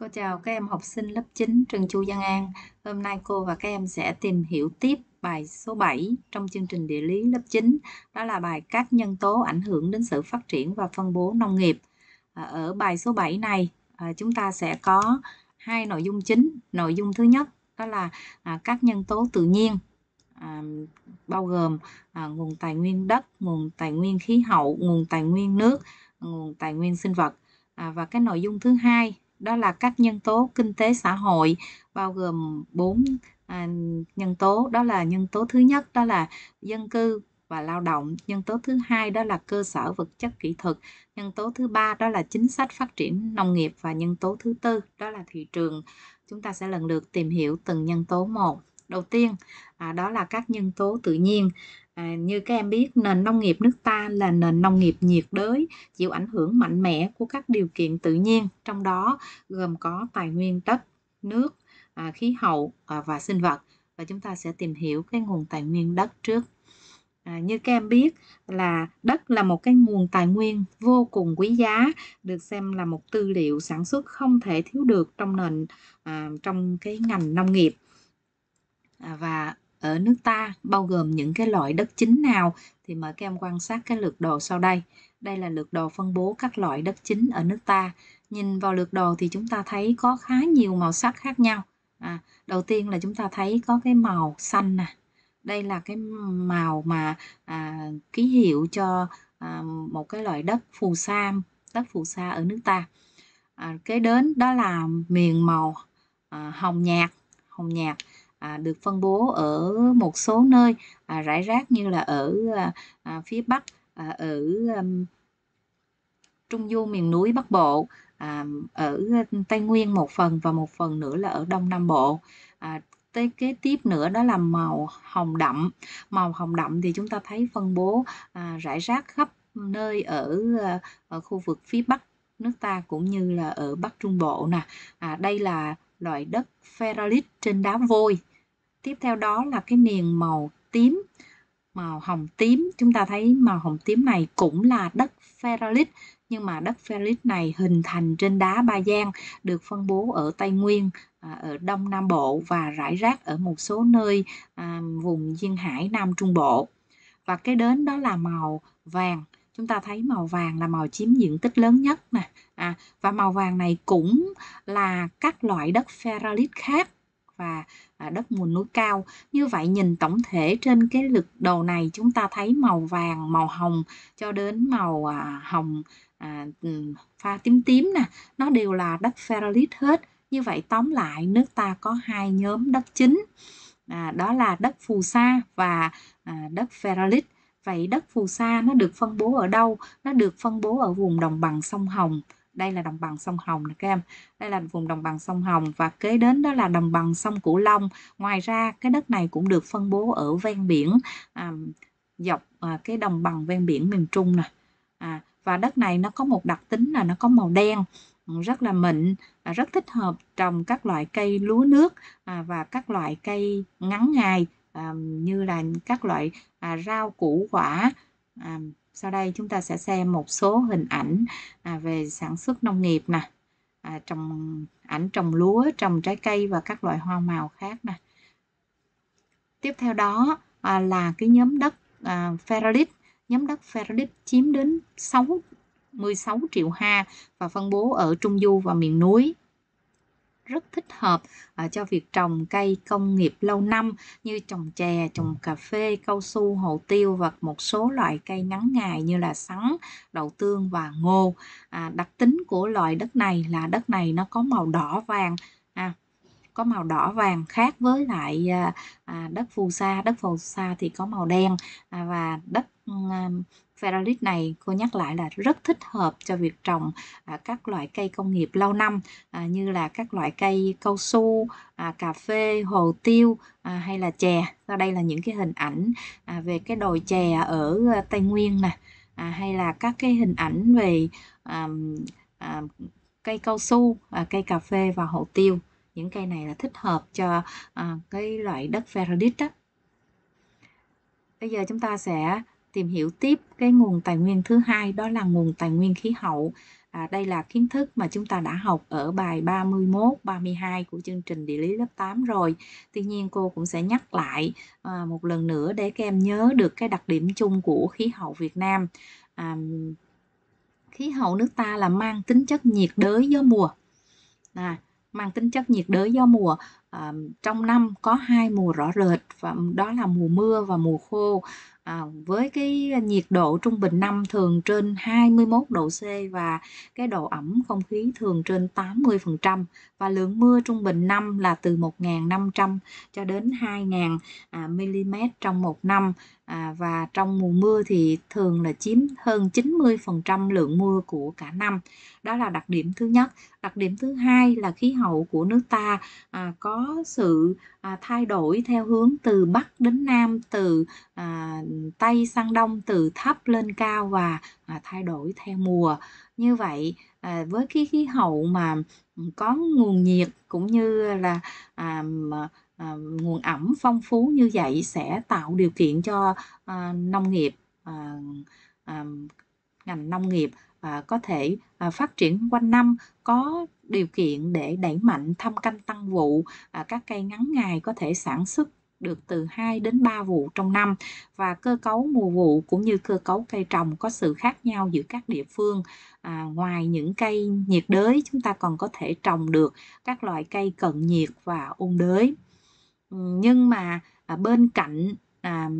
Cô chào các em học sinh lớp 9 trường Chu Văn An. Hôm nay cô và các em sẽ tìm hiểu tiếp bài số 7 trong chương trình địa lý lớp 9. Đó là bài các nhân tố ảnh hưởng đến sự phát triển và phân bố nông nghiệp. À, ở bài số 7 này à, chúng ta sẽ có hai nội dung chính. Nội dung thứ nhất đó là à, các nhân tố tự nhiên bao gồm nguồn tài nguyên đất, nguồn tài nguyên khí hậu, nguồn tài nguyên nước, nguồn tài nguyên sinh vật. và cái nội dung thứ hai đó là các nhân tố kinh tế xã hội bao gồm bốn à, nhân tố. Đó là nhân tố thứ nhất đó là dân cư và lao động. Nhân tố thứ hai đó là cơ sở vật chất kỹ thuật. Nhân tố thứ ba đó là chính sách phát triển nông nghiệp. Và nhân tố thứ tư đó là thị trường. Chúng ta sẽ lần lượt tìm hiểu từng nhân tố một. Đầu tiên à, đó là các nhân tố tự nhiên. À, như các em biết, nền nông nghiệp nước ta là nền nông nghiệp nhiệt đới, chịu ảnh hưởng mạnh mẽ của các điều kiện tự nhiên, trong đó gồm có tài nguyên đất, nước, à, khí hậu à, và sinh vật. Và chúng ta sẽ tìm hiểu cái nguồn tài nguyên đất trước. À, như các em biết là đất là một cái nguồn tài nguyên vô cùng quý giá, được xem là một tư liệu sản xuất không thể thiếu được trong nền à, trong cái ngành nông nghiệp. À, và ở nước ta bao gồm những cái loại đất chính nào thì mời các em quan sát cái lược đồ sau đây. Đây là lược đồ phân bố các loại đất chính ở nước ta. Nhìn vào lược đồ thì chúng ta thấy có khá nhiều màu sắc khác nhau. À, đầu tiên là chúng ta thấy có cái màu xanh nè. Đây là cái màu mà à, ký hiệu cho à, một cái loại đất phù sa, đất phù sa ở nước ta. À, kế đến đó là miền màu à, hồng nhạt, hồng nhạt à, được phân bố ở một số nơi à, rải rác như là ở à, à phía Bắc, à, ở um, Trung Du miền núi Bắc Bộ, à, ở Tây Nguyên một phần và một phần nữa là ở Đông Nam Bộ. À, tới kế tiếp nữa đó là màu hồng đậm. Màu hồng đậm thì chúng ta thấy phân bố à, rải rác khắp nơi ở, à, ở khu vực phía Bắc nước ta cũng như là ở Bắc Trung Bộ nè. À, đây là loại đất ferrolit trên đá vôi tiếp theo đó là cái miền màu tím màu hồng tím. Chúng ta thấy màu hồng tím này cũng là đất ferrolit nhưng mà đất ferrolit này hình thành trên đá ba giang được phân bố ở tây nguyên à, ở đông nam bộ và rải rác ở một số nơi à, vùng duyên hải nam trung bộ. Và cái đến đó là màu vàng. Chúng ta thấy màu vàng là màu chiếm diện tích lớn nhất nè. À, và màu vàng này cũng là các loại đất ferrolit khác và à, đất nguồn núi cao. Như vậy nhìn tổng thể trên cái lực đồ này chúng ta thấy màu vàng, màu hồng cho đến màu à, hồng à, pha tím tím nè, nó đều là đất ferrolit hết. Như vậy tóm lại nước ta có hai nhóm đất chính. À, đó là đất phù sa và à, đất ferrolit. Vậy đất phù sa nó được phân bố ở đâu? Nó được phân bố ở vùng đồng bằng sông Hồng đây là đồng bằng sông Hồng nè các em. Đây là vùng đồng bằng sông Hồng và kế đến đó là đồng bằng sông Cửu Long. Ngoài ra cái đất này cũng được phân bố ở ven biển à, dọc à, cái đồng bằng ven biển miền Trung nè. À, và đất này nó có một đặc tính là nó có màu đen ừ, rất là mịn à, rất thích hợp trồng các loại cây lúa nước à, và các loại cây ngắn ngày à, như là các loại à, rau củ quả à, sau đây chúng ta sẽ xem một số hình ảnh à, về sản xuất nông nghiệp nè, à, trồng ảnh trồng lúa, trồng trái cây và các loại hoa màu khác nè. Tiếp theo đó à, là cái nhóm đất à, ferralit. Nhóm đất ferralit chiếm đến 6 16 triệu ha và phân bố ở Trung Du và miền núi rất thích hợp à, cho việc trồng cây công nghiệp lâu năm như trồng chè, trồng cà phê, cao su, hồ tiêu và một số loại cây ngắn ngày như là sắn, đậu tương và ngô. À, đặc tính của loại đất này là đất này nó có màu đỏ vàng. À, có màu đỏ vàng khác với lại à, à đất phù sa đất phù sa thì có màu đen à, và đất à, Ferralit này cô nhắc lại là rất thích hợp cho việc trồng à, các loại cây công nghiệp lâu năm à, như là các loại cây cao su, à, cà phê, hồ tiêu à, hay là chè. Sau đây là những cái hình ảnh à, về cái đồi chè ở à, Tây Nguyên nè à, hay là các cái hình ảnh về à, à, cây cao su, à, cây cà phê và hồ tiêu. Những cây này là thích hợp cho à, cái loại đất Ferralit đó. Bây giờ chúng ta sẽ tìm hiểu tiếp cái nguồn tài nguyên thứ hai đó là nguồn tài nguyên khí hậu. À, đây là kiến thức mà chúng ta đã học ở bài 31, 32 của chương trình địa lý lớp 8 rồi. Tuy nhiên cô cũng sẽ nhắc lại à, một lần nữa để các em nhớ được cái đặc điểm chung của khí hậu Việt Nam. À, khí hậu nước ta là mang tính chất nhiệt đới gió mùa. À, mang tính chất nhiệt đới gió mùa à, trong năm có hai mùa rõ rệt và đó là mùa mưa và mùa khô À, với cái nhiệt độ trung bình năm thường trên 21 độ C và cái độ ẩm không khí thường trên 80% và lượng mưa trung bình năm là từ 1.500 cho đến 2.000 à, mm trong một năm à, và trong mùa mưa thì thường là chiếm hơn 90% lượng mưa của cả năm. Đó là đặc điểm thứ nhất. Đặc điểm thứ hai là khí hậu của nước ta à, có sự à, thay đổi theo hướng từ bắc đến nam, từ à, tây sang đông, từ thấp lên cao và à, thay đổi theo mùa. Như vậy à, với cái khí hậu mà có nguồn nhiệt cũng như là à, à, nguồn ẩm phong phú như vậy sẽ tạo điều kiện cho à, nông nghiệp à, à, ngành nông nghiệp à, có thể à, phát triển quanh năm có điều kiện để đẩy mạnh thâm canh tăng vụ à, các cây ngắn ngày có thể sản xuất được từ 2 đến 3 vụ trong năm và cơ cấu mùa vụ cũng như cơ cấu cây trồng có sự khác nhau giữa các địa phương. À, ngoài những cây nhiệt đới chúng ta còn có thể trồng được các loại cây cận nhiệt và ôn đới. Nhưng mà à, bên cạnh à,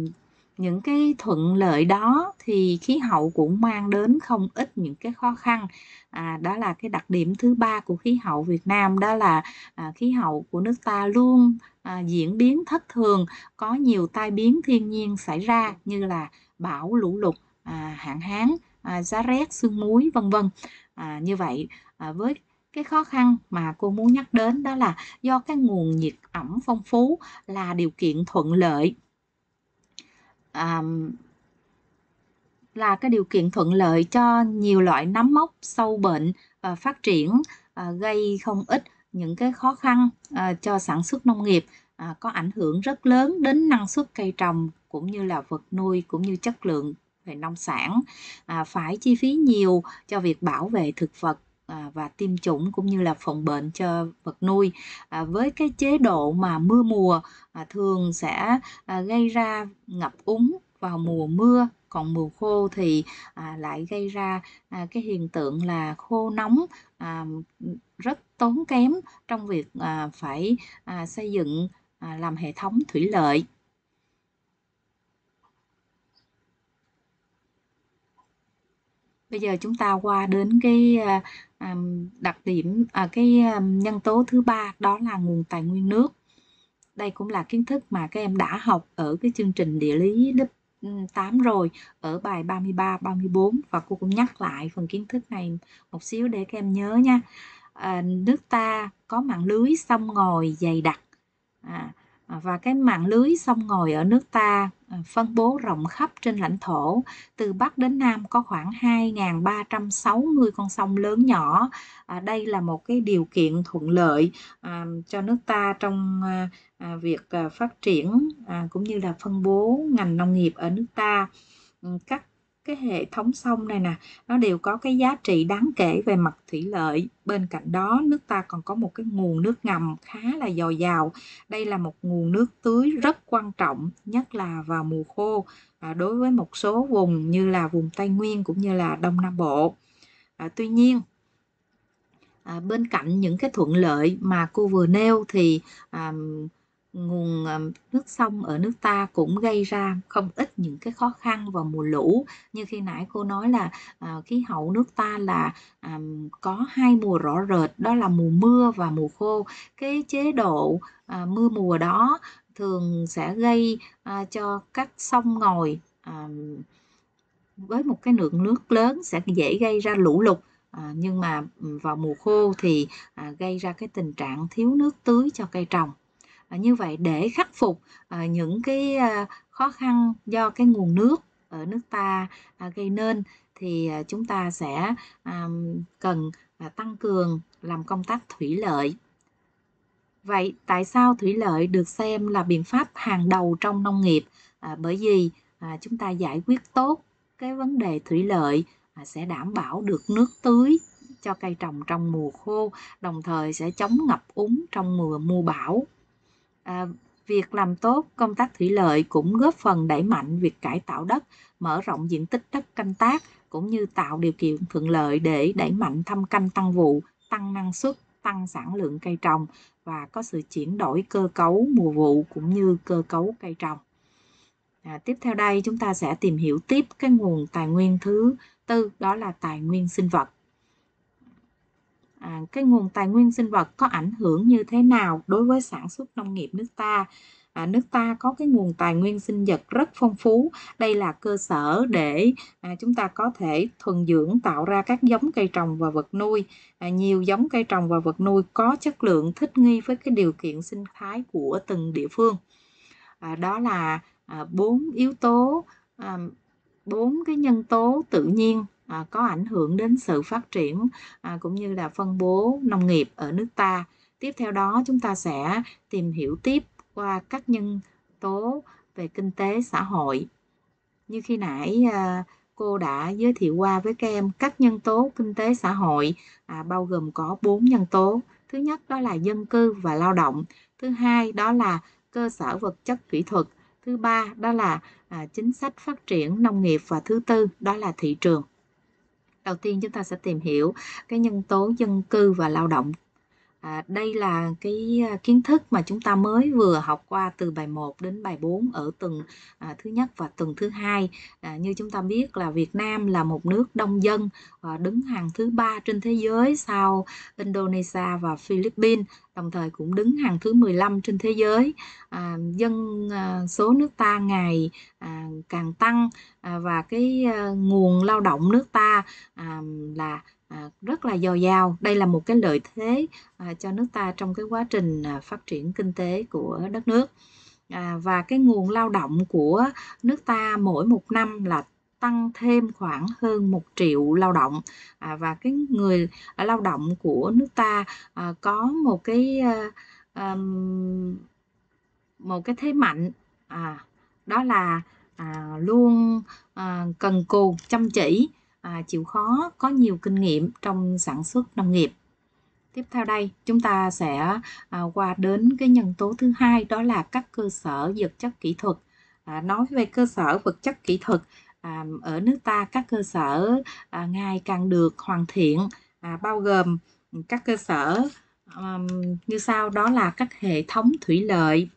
những cái thuận lợi đó thì khí hậu cũng mang đến không ít những cái khó khăn. À, đó là cái đặc điểm thứ ba của khí hậu Việt Nam đó là à, khí hậu của nước ta luôn à, diễn biến thất thường có nhiều tai biến thiên nhiên xảy ra như là bão lũ lụt à, hạn hán à, giá rét sương muối vân vân. À, như vậy à, với cái khó khăn mà cô muốn nhắc đến đó là do cái nguồn nhiệt ẩm phong phú là điều kiện thuận lợi à, là cái điều kiện thuận lợi cho nhiều loại nấm mốc sâu bệnh và phát triển à, gây không ít những cái khó khăn à, cho sản xuất nông nghiệp à, có ảnh hưởng rất lớn đến năng suất cây trồng cũng như là vật nuôi cũng như chất lượng về nông sản. À, phải chi phí nhiều cho việc bảo vệ thực vật À, và tiêm chủng cũng như là phòng bệnh cho vật nuôi. À, với cái chế độ mà mưa mùa à, thường sẽ à, gây ra ngập úng vào mùa mưa còn mùa khô thì à, lại gây ra à, cái hiện tượng là khô nóng à, rất tốn kém trong việc à, phải à, xây dựng à, làm hệ thống thủy lợi. Bây giờ chúng ta qua đến cái ờ, đặc điểm à, cái nhân tố thứ ba đó là nguồn tài nguyên nước. Đây cũng là kiến thức mà các em đã học ở cái chương trình địa lý lớp 8 rồi ở bài 33 34 và cô cũng nhắc lại phần kiến thức này một xíu để các em nhớ nha. À, nước ta có mạng lưới sông ngòi dày đặc. À, À, và cái mạng lưới sông ngòi ở nước ta à, phân bố rộng khắp trên lãnh thổ. Từ Bắc đến Nam có khoảng 2.360 con sông lớn nhỏ. À, đây là một cái điều kiện thuận lợi à, cho nước ta trong à, à việc à, phát triển à, cũng như là phân bố ngành nông nghiệp ở nước ta. Các cái hệ thống sông này nè nó đều có cái giá trị đáng kể về mặt thủy lợi. Bên cạnh đó nước ta còn có một cái nguồn nước ngầm khá là dồi dào. Đây là một nguồn nước tưới rất quan trọng nhất là vào mùa khô à, đối với một số vùng như là vùng tây nguyên cũng như là đông nam bộ. À, tuy nhiên à, bên cạnh những cái thuận lợi mà cô vừa nêu thì à, nguồn ờ, nước sông ở nước ta cũng gây ra không ít những cái khó khăn vào mùa lũ. Như khi nãy cô nói là à, khí hậu nước ta là à, có hai mùa rõ rệt đó là mùa mưa và mùa khô. Cái chế độ à, mưa mùa đó thường sẽ gây à, cho các sông ngòi à, với một cái lượng nước lớn sẽ dễ gây ra lũ lụt. À, nhưng mà vào mùa khô thì à, gây ra cái tình trạng thiếu nước tưới cho cây trồng. À, như vậy để khắc phục à, những cái à, khó khăn do cái nguồn nước ở nước ta à, gây nên thì à, chúng ta sẽ à, cần tăng cường làm công tác thủy lợi. Vậy tại sao thủy lợi được xem là biện pháp hàng đầu trong nông nghiệp? À, bởi vì à, chúng ta giải quyết tốt cái vấn đề thủy lợi à, sẽ đảm bảo được nước tưới cho cây trồng trong mùa khô, đồng thời sẽ chống ngập úng trong mùa mùa bão. À, việc làm tốt công tác thủy lợi cũng góp phần đẩy mạnh việc cải tạo đất, mở rộng diện tích đất canh tác cũng như tạo điều kiện thuận lợi để đẩy mạnh thâm canh tăng vụ, tăng năng suất, tăng sản lượng cây trồng và có sự chuyển đổi cơ cấu mùa vụ cũng như cơ cấu cây trồng. À, tiếp theo đây chúng ta sẽ tìm hiểu tiếp cái nguồn tài nguyên thứ tư đó là tài nguyên sinh vật. À, cái nguồn tài nguyên sinh vật có ảnh hưởng như thế nào đối với sản xuất nông nghiệp nước ta? À, nước ta có cái nguồn tài nguyên sinh vật rất phong phú. Đây là cơ sở để à, chúng ta có thể thuần dưỡng tạo ra các giống cây trồng và vật nuôi. À, nhiều giống cây trồng và vật nuôi có chất lượng thích nghi với cái điều kiện sinh thái của từng địa phương. À, đó là à, bốn yếu tố, à, bốn cái nhân tố tự nhiên à, có ảnh hưởng đến sự phát triển à, cũng như là phân bố nông nghiệp ở nước ta. Tiếp theo đó chúng ta sẽ tìm hiểu tiếp qua các nhân tố về kinh tế xã hội. Như khi nãy à, cô đã giới thiệu qua với các em các nhân tố kinh tế xã hội à, bao gồm có bốn nhân tố. Thứ nhất đó là dân cư và lao động. Thứ hai đó là cơ sở vật chất kỹ thuật. Thứ ba đó là à, chính sách phát triển nông nghiệp và thứ tư đó là thị trường. Đầu tiên chúng ta sẽ tìm hiểu cái nhân tố dân cư và lao động À, đây là cái à, kiến thức mà chúng ta mới vừa học qua từ bài 1 đến bài 4 ở tuần à, thứ nhất và tuần thứ hai. À, như chúng ta biết là Việt Nam là một nước đông dân à, đứng hàng thứ ba trên thế giới sau Indonesia và Philippines, đồng thời cũng đứng hàng thứ 15 trên thế giới. À, dân à, số nước ta ngày à, càng tăng à, và cái à, nguồn lao động nước ta à, là à, rất là dồi dào. Đây là một cái lợi thế à, cho nước ta trong cái quá trình à, phát triển kinh tế của đất nước. À, và cái nguồn lao động của nước ta mỗi một năm là tăng thêm khoảng hơn một triệu lao động. À, và cái người lao động của nước ta à, có một cái à, một cái thế mạnh. À, đó là à, luôn à, cần cù chăm chỉ à, chịu khó, có nhiều kinh nghiệm trong sản xuất nông nghiệp. Tiếp theo đây, chúng ta sẽ à, qua đến cái nhân tố thứ hai đó là các cơ sở vật chất kỹ thuật. À, nói về cơ sở vật chất kỹ thuật à, ở nước ta các cơ sở à, ngày càng được hoàn thiện à, bao gồm các cơ sở um, như sau đó là các hệ thống thủy lợi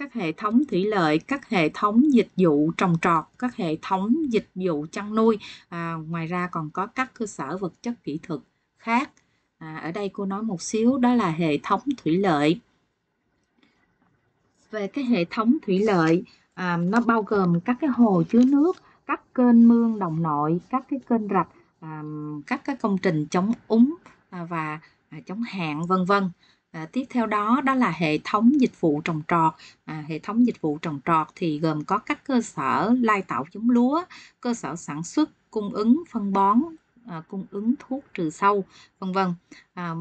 các hệ thống thủy lợi, các hệ thống dịch vụ trồng trọt, các hệ thống dịch vụ chăn nuôi. À, ngoài ra còn có các cơ sở vật chất kỹ thuật khác. À, ở đây cô nói một xíu đó là hệ thống thủy lợi. Về cái hệ thống thủy lợi, à, nó bao gồm các cái hồ chứa nước, các kênh mương đồng nội, các cái kênh rạch, à, các cái công trình chống úng à, và à, chống hạn vân vân. À, tiếp theo đó đó là hệ thống dịch vụ trồng trọt. À, hệ thống dịch vụ trồng trọt thì gồm có các cơ sở lai tạo giống lúa, cơ sở sản xuất, cung ứng phân bón, à, cung ứng thuốc trừ sâu, vân vân. À,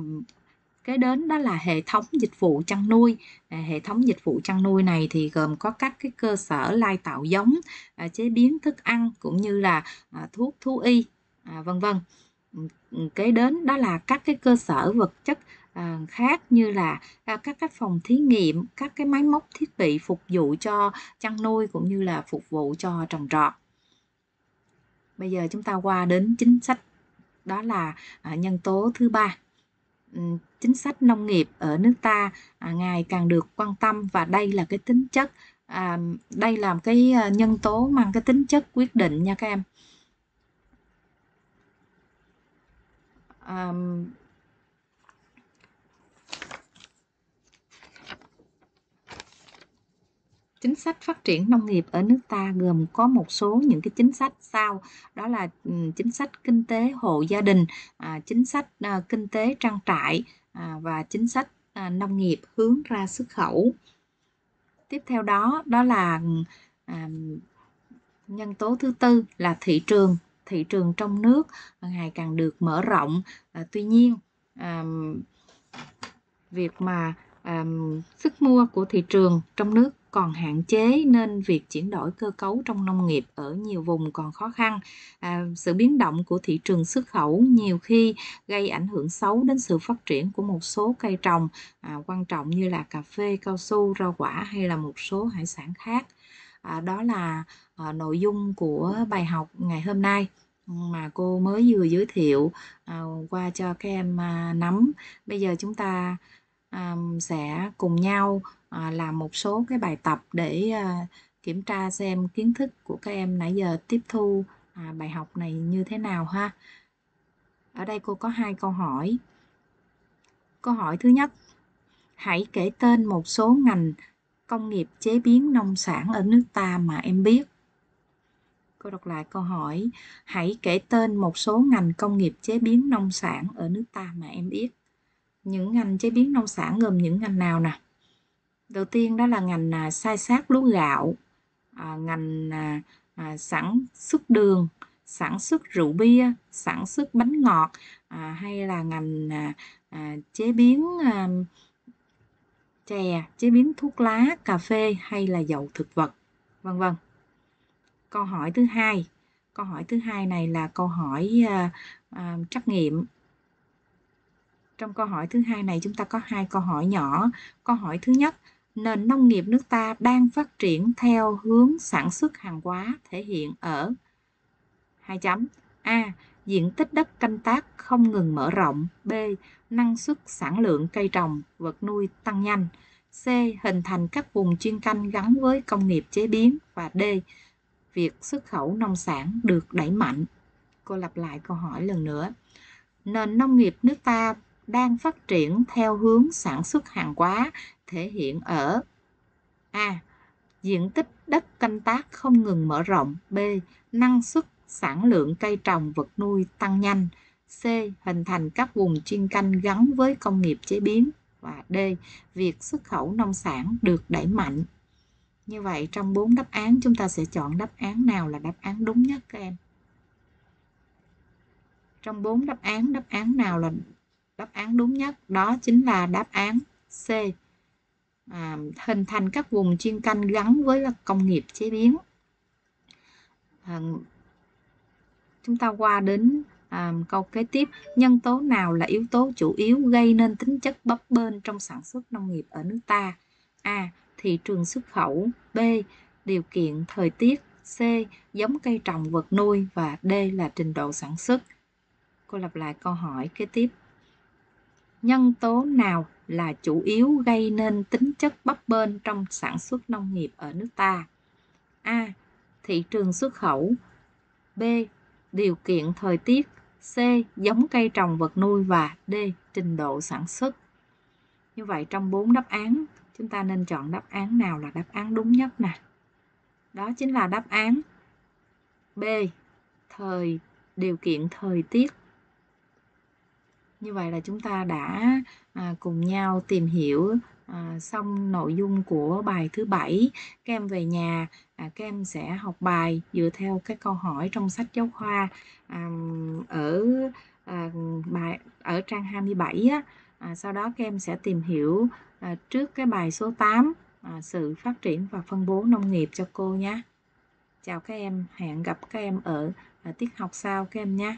kế đến đó là hệ thống dịch vụ chăn nuôi à, hệ thống dịch vụ chăn nuôi này thì gồm có các cái cơ sở lai tạo giống à, chế biến thức ăn cũng như là à, thuốc thú y à, vân vân kế đến đó là các cái cơ sở vật chất à, khác như là à, các cái phòng thí nghiệm các cái máy móc thiết bị phục vụ cho chăn nuôi cũng như là phục vụ cho trồng trọt. Bây giờ chúng ta qua đến chính sách đó là à, nhân tố thứ ba. Chính sách nông nghiệp ở nước ta à, ngày càng được quan tâm và đây là cái tính chất à, đây là cái à, nhân tố mang cái tính chất quyết định nha các em. Um, chính sách phát triển nông nghiệp ở nước ta gồm có một số những cái chính sách sau. Đó là chính sách kinh tế hộ gia đình à, chính sách à, kinh tế trang trại à, và chính sách à, nông nghiệp hướng ra xuất khẩu. Tiếp theo đó đó là à, nhân tố thứ tư là thị trường thị trường trong nước ngày càng được mở rộng à, tuy nhiên à, việc mà à, sức mua của thị trường trong nước còn hạn chế nên việc chuyển đổi cơ cấu trong nông nghiệp ở nhiều vùng còn khó khăn. À, sự biến động của thị trường xuất khẩu nhiều khi gây ảnh hưởng xấu đến sự phát triển của một số cây trồng à, quan trọng như là cà phê, cao su, rau quả hay là một số hải sản khác. À, đó là Ờ, nội dung của bài học ngày hôm nay mà cô mới vừa giới thiệu ờ, qua cho các em à, nắm. Bây giờ chúng ta sẽ cùng nhau ờ, làm một số cái bài tập để kiểm tra xem kiến thức của các em nãy giờ tiếp thu à, bài học này như thế nào ha. Ở đây cô có hai câu hỏi. Câu hỏi thứ nhất, hãy kể tên một số ngành công nghiệp chế biến nông sản ở nước ta mà em biết. Cô đọc lại câu hỏi, hãy kể tên một số ngành công nghiệp chế biến nông sản ở nước ta mà em biết. Những ngành chế biến nông sản gồm những ngành nào nè? Đầu tiên đó là ngành à, sai sát lúa gạo, à, ngành à, à, sản xuất đường, sản xuất rượu bia, sản xuất bánh ngọt à, hay là ngành à, à, chế biến à, chè, chế biến thuốc lá, cà phê hay là dầu thực vật, vân vân. Câu hỏi thứ hai, câu hỏi thứ hai này là câu hỏi uh, uh, trắc nghiệm. Trong câu hỏi thứ hai này chúng ta có hai câu hỏi nhỏ. Câu hỏi thứ nhất, nền nông nghiệp nước ta đang phát triển theo hướng sản xuất hàng hóa thể hiện ở hai chấm A. Diện tích đất canh tác không ngừng mở rộng. B. Năng suất sản lượng cây trồng, vật nuôi tăng nhanh. C. Hình thành các vùng chuyên canh gắn với công nghiệp chế biến. Và D. Việc xuất khẩu nông sản được đẩy mạnh. Cô lặp lại câu hỏi lần nữa. Nền nông nghiệp nước ta đang phát triển theo hướng sản xuất hàng hóa thể hiện ở A. Diện tích đất canh tác không ngừng mở rộng. B. Năng suất, sản lượng cây trồng, vật nuôi tăng nhanh. C. Hình thành các vùng chuyên canh gắn với công nghiệp chế biến. Và D. Việc xuất khẩu nông sản được đẩy mạnh. Như vậy trong bốn đáp án chúng ta sẽ chọn đáp án nào là đáp án đúng nhất các em? Trong bốn đáp án, đáp án nào là đáp án đúng nhất? Đó chính là đáp án C à, hình thành các vùng chuyên canh gắn với là công nghiệp chế biến à, chúng ta qua đến à, câu kế tiếp nhân tố nào là yếu tố chủ yếu gây nên tính chất bấp bênh trong sản xuất nông nghiệp ở nước ta a thị trường xuất khẩu b điều kiện thời tiết c giống cây trồng vật nuôi và d là trình độ sản xuất cô lặp lại câu hỏi kế tiếp nhân tố nào là chủ yếu gây nên tính chất bấp bênh trong sản xuất nông nghiệp ở nước ta. A. Thị trường xuất khẩu. B. Điều kiện thời tiết. C. Giống cây trồng vật nuôi và D. Trình độ sản xuất. Như vậy trong 4 đáp án, chúng ta nên chọn đáp án nào là đáp án đúng nhất nè. Đó chính là đáp án B. Thời điều kiện thời tiết như vậy là chúng ta đã à, cùng nhau tìm hiểu à, xong nội dung của bài thứ bảy các em về nhà à, các em sẽ học bài dựa theo các câu hỏi trong sách giáo khoa à, ở à, bài ở trang 27 á à, sau đó các em sẽ tìm hiểu à, trước cái bài số 8 à, sự phát triển và phân bố nông nghiệp cho cô nhé. Chào các em hẹn gặp các em ở à, tiết học sau các em nhé.